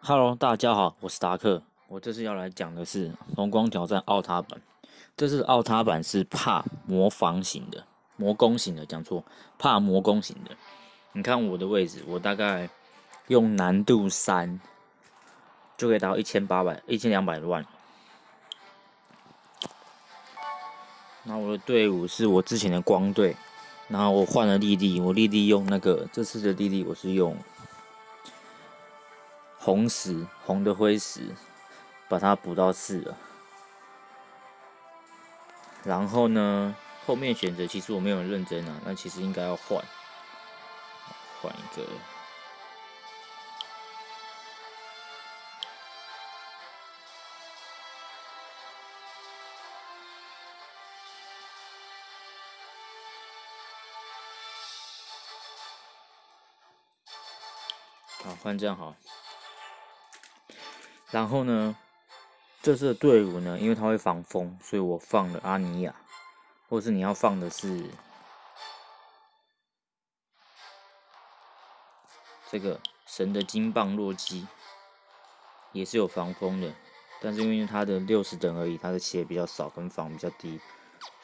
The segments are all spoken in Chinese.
Hello，大家好，我是达克。我这次要来讲的是《龙光挑战奥塔版》。这次奥塔版是怕魔防型的，魔攻型的，讲错，怕魔攻型的。你看我的位置，我大概用难度三就可以达到一千八百、一千两百万。那我的队伍是我之前的光队，然后我换了莉莉，我莉莉用那个这次的莉莉我是用。红石，红的灰石，把它补到四了。然后呢，后面选择其实我没有很认真啊，那其实应该要换，换一个。好，换这样好。然后呢，这次的队伍呢，因为它会防风，所以我放了阿尼亚，或是你要放的是这个神的金棒洛基，也是有防风的，但是因为它的六十等而已，它的血比较少，跟防比较低，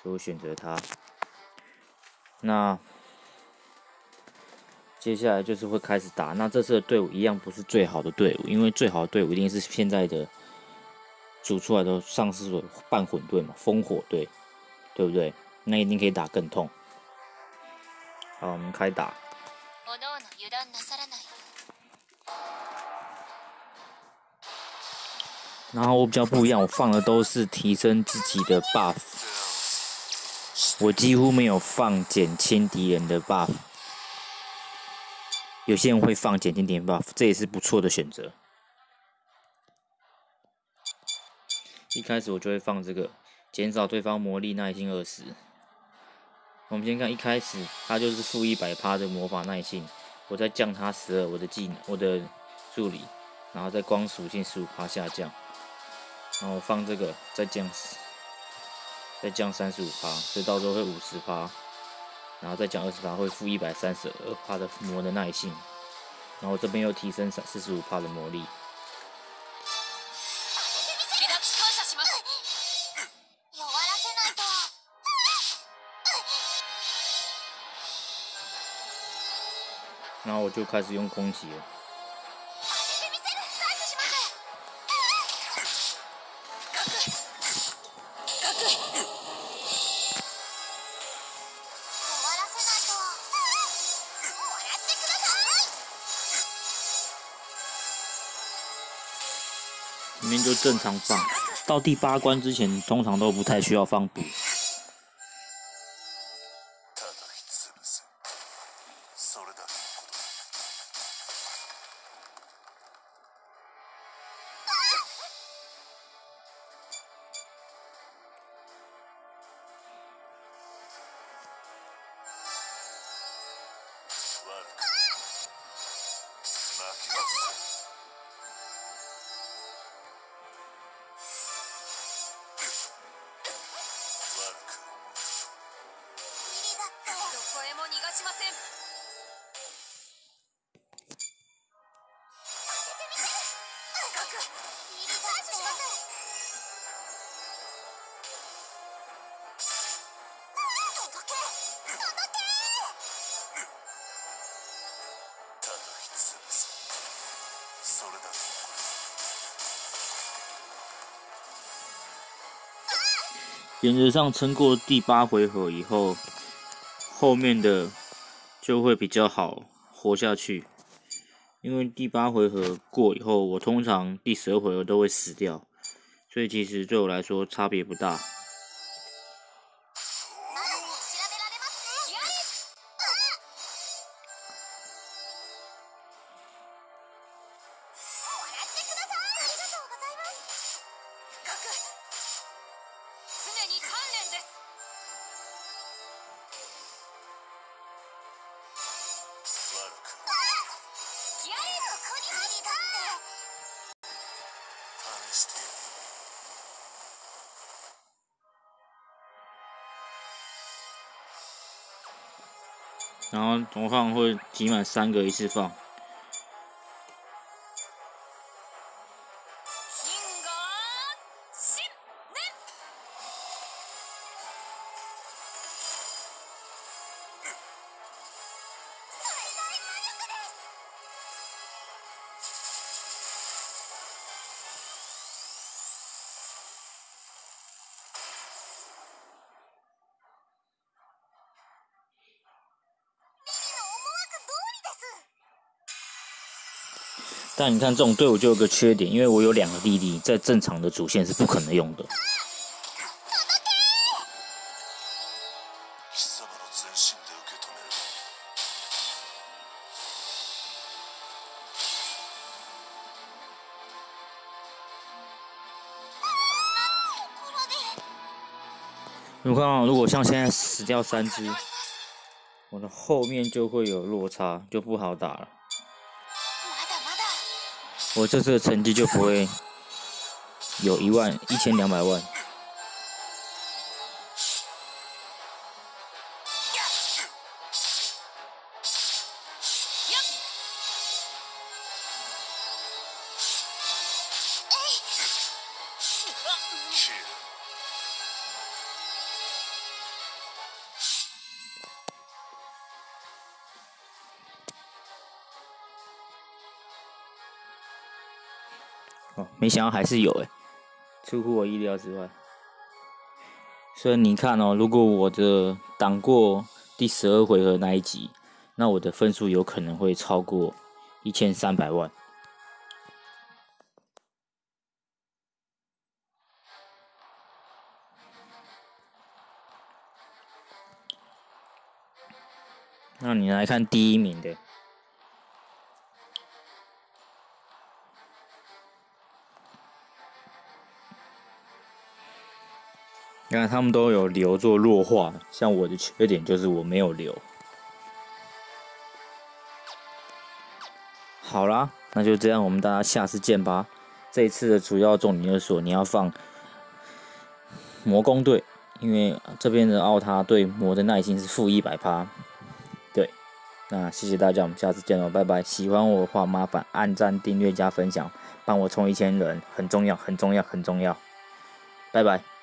所以我选择它。那接下来就是会开始打，那这次的队伍一样不是最好的队伍，因为最好的队伍一定是现在的组出来的上市所半混队嘛，烽火队，对不对？那一定可以打更痛。好，我们开打。然后我比较不一样，我放的都是提升自己的 buff，我几乎没有放减轻敌人的 buff。有些人会放减轻点 buff，这也是不错的选择。一开始我就会放这个，减少对方魔力耐性二十。我们先看一开始，他就是负一百趴的魔法耐性，我再降他十二，我的技能，我的助理，然后再光属性十五趴下降，然后放这个再降十，再降三十五趴，所以到时候会五十趴。然后再讲二十趴会负一百三十二帕的魔的耐性，然后这边又提升三四十五帕的魔力。然后我就开始用攻击了。就正常放，到第八关之前，通常都不太需要放补。原则上撑过第八回合以后，后面的就会比较好活下去。因为第八回合过以后，我通常第十二回合都会死掉，所以其实对我来说差别不大。然后总放会挤满三个一次放。但你看这种队伍就有个缺点，因为我有两个弟弟，在正常的主线是不可能用的。你看啊，如果像现在死掉三只，我的后面就会有落差，就不好打了。我这次的成绩就不会有一万一千两百万。哦，没想到还是有诶，出乎我意料之外。所以你看哦，如果我的挡过第十二回合那一集，那我的分数有可能会超过一千三百万。那你来看第一名的。你看，他们都有留做弱化，像我的缺点就是我没有留。好啦，那就这样，我们大家下次见吧。这一次的主要重点就是说，你要放魔攻队，因为这边的奥塔对魔的耐心是负一百趴。对，那谢谢大家，我们下次见喽，拜拜。喜欢我的话，麻烦按赞、订阅、加分享，帮我冲一千人，很重要，很重要，很重要。拜拜。